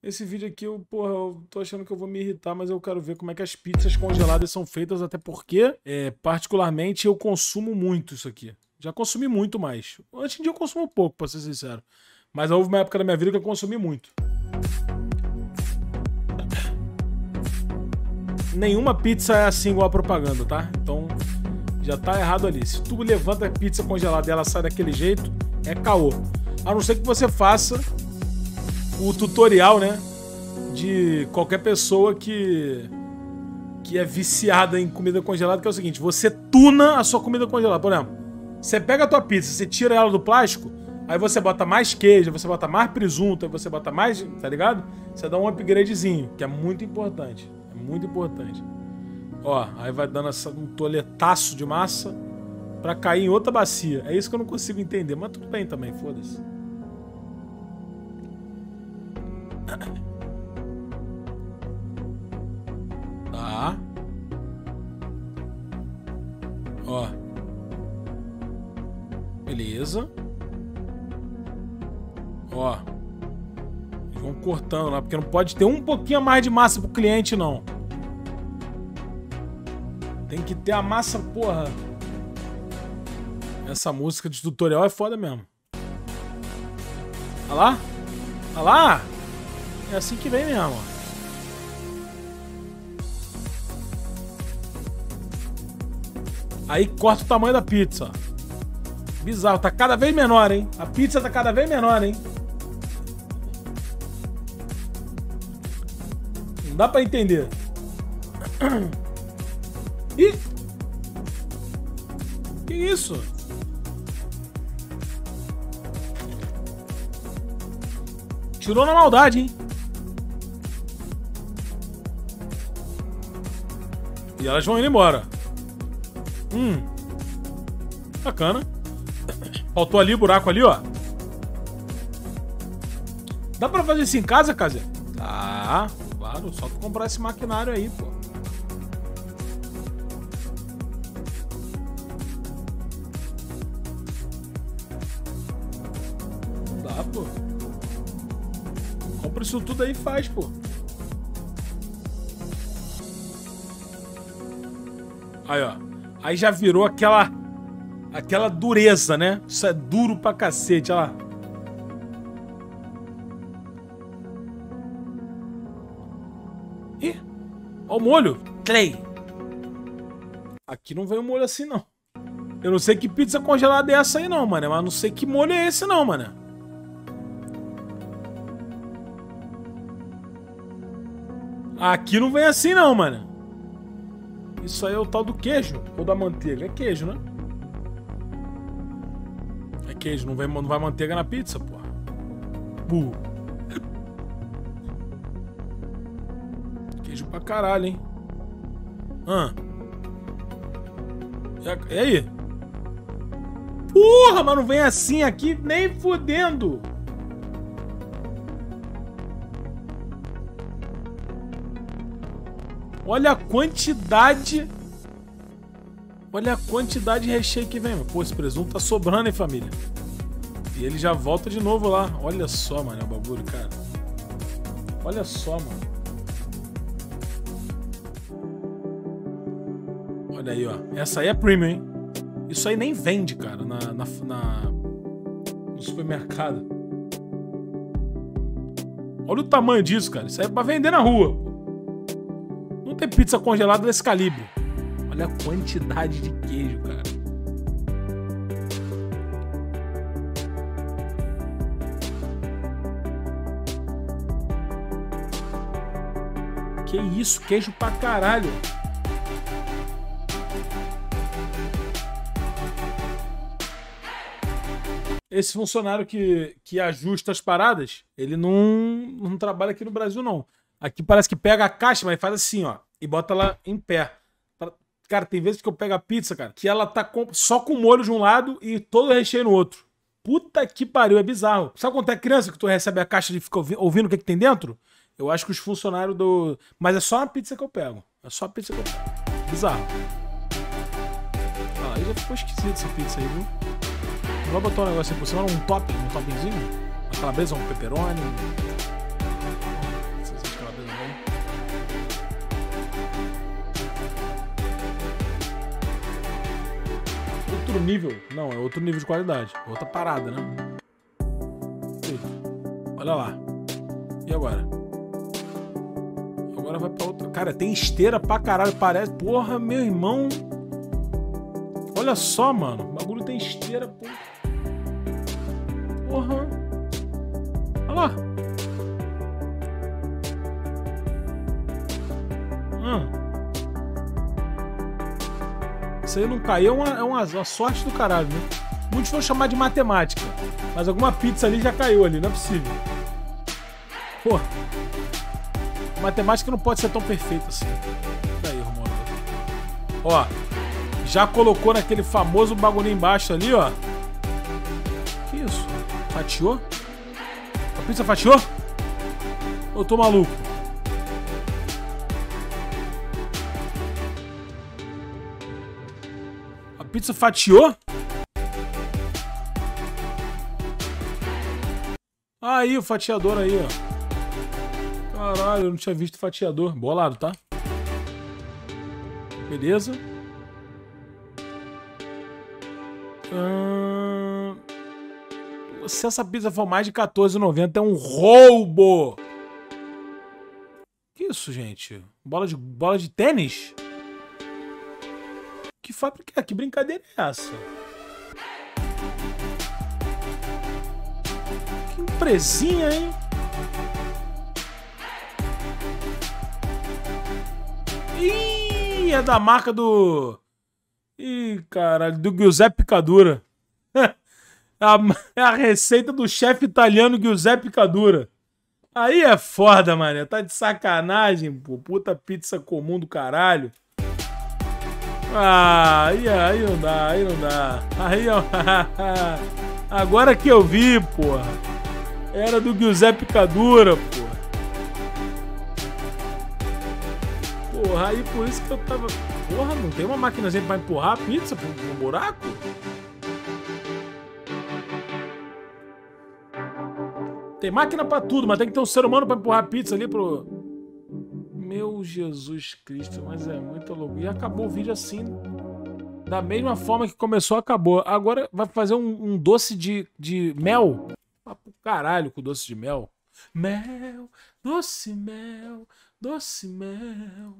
Esse vídeo aqui, eu, porra, eu tô achando que eu vou me irritar, mas eu quero ver como é que as pizzas congeladas são feitas, até porque, é, particularmente, eu consumo muito isso aqui. Já consumi muito mais. Antes em dia eu consumo pouco, pra ser sincero. Mas houve uma época da minha vida que eu consumi muito. Nenhuma pizza é assim igual a propaganda, tá? Então, já tá errado ali. Se tu levanta a pizza congelada e ela sai daquele jeito, é caô. A não ser que você faça o tutorial, né? De qualquer pessoa que que é viciada em comida congelada, que é o seguinte: você tuna a sua comida congelada. Por exemplo, você pega a tua pizza, você tira ela do plástico, aí você bota mais queijo, você bota mais presunto, aí você bota mais, tá ligado? Você dá um upgradezinho, que é muito importante. É muito importante. Ó, aí vai dando essa, um toletaço de massa pra cair em outra bacia. É isso que eu não consigo entender, mas tudo bem também, foda-se. Tá. Ó. Beleza. Ó. Vão cortando lá, porque não pode ter um pouquinho a mais de massa pro cliente, não. Tem que ter a massa, porra. Essa música de tutorial é foda mesmo. Olha lá. Olha lá. É assim que vem mesmo. Aí corta o tamanho da pizza. Bizarro, tá cada vez menor, hein? A pizza tá cada vez menor, hein? Não dá pra entender. Ih! Que isso? Tirou na maldade, hein? E elas vão indo embora. Hum. Bacana. Faltou ali, buraco ali, ó. Dá pra fazer isso em casa, Kazé? Tá, claro. Só tu comprar esse maquinário aí, pô. Dá, pô. Compra isso tudo aí e faz, pô. Aí, ó. Aí já virou aquela aquela dureza, né? Isso é duro pra cacete, olha lá. Ih, olha o molho. Clay. Aqui não vem um molho assim, não. Eu não sei que pizza congelada é essa aí, não, mano. Mas não sei que molho é esse, não, mano. Aqui não vem assim, não, mano. Isso aí é o tal do queijo ou da manteiga? É queijo, né? É queijo, não vai, não vai manteiga na pizza, porra. Burro. Queijo pra caralho, hein? Ah. E aí? Porra, mas não vem assim aqui nem fudendo. Olha a quantidade. Olha a quantidade de recheio que vem, mano. Pô, esse presunto tá sobrando, hein, família? E ele já volta de novo lá. Olha só, mano, o bagulho, cara. Olha só, mano. Olha aí, ó. Essa aí é premium, hein? Isso aí nem vende, cara, na, na, na no supermercado. Olha o tamanho disso, cara. Isso aí é pra vender na rua tem pizza congelada desse calibre. Olha a quantidade de queijo, cara. Que isso, queijo pra caralho. Esse funcionário que, que ajusta as paradas, ele não, não trabalha aqui no Brasil, não. Aqui parece que pega a caixa, mas faz assim, ó e bota ela em pé. Cara, tem vezes que eu pego a pizza, cara, que ela tá com... só com molho de um lado e todo o recheio no outro. Puta que pariu, é bizarro. Sabe quando é criança que tu recebe a caixa e fica ouvindo o que, que tem dentro? Eu acho que os funcionários do. Mas é só a pizza que eu pego. É só a pizza que eu pego. Bizarro. Ah, já ficou esquisito essa pizza aí, viu? Vou botar um negócio aí por cima, um topping, um toppingzinho. Uma calabresa, um pepperoni. Outro nível. Não, é outro nível de qualidade. Outra parada, né? Olha lá. E agora? Agora vai pra outra. Cara, tem esteira pra caralho. Parece. Porra, meu irmão. Olha só, mano. O bagulho tem esteira, pô. Porra. Olha lá. Hum. Aí não caiu, é uma, é uma, uma sorte do caralho, né? Muitos vão chamar de matemática. Mas alguma pizza ali já caiu ali, não é possível. Pô. Matemática não pode ser tão perfeita assim. Daí, Romano. Ó. Já colocou naquele famoso bagulho embaixo ali, ó. Que isso? Fatiou? A pizza fatiou? Eu tô maluco. Pizza fatiou? Aí, o fatiador aí, ó. Caralho, eu não tinha visto fatiador. Bolado, tá? Beleza. Hum... Se essa pizza for mais de R$14,90, é um roubo! Que isso, gente? Bola de, bola de tênis? Que fábrica é? Que brincadeira é essa? Que empresinha, hein? Ih, é da marca do... Ih, caralho, do Giuseppe Picadura. É a receita do chefe italiano Giuseppe Picadura. Aí é foda, mané. Tá de sacanagem, pô. Puta pizza comum do caralho. Ah, aí, aí não dá, aí não dá. Aí, ó. Agora que eu vi, porra. Era do Giuseppe Picadura, porra. Porra, aí por isso que eu tava. Porra, não tem uma maquinazinha pra empurrar a pizza pro, pro buraco? Tem máquina pra tudo, mas tem que ter um ser humano pra empurrar a pizza ali pro. Meu Jesus Cristo, mas é muito louco. E acabou o vídeo assim. Da mesma forma que começou, acabou. Agora vai fazer um, um doce de, de mel. Ah, pro caralho com doce de mel. Mel, doce mel, doce mel.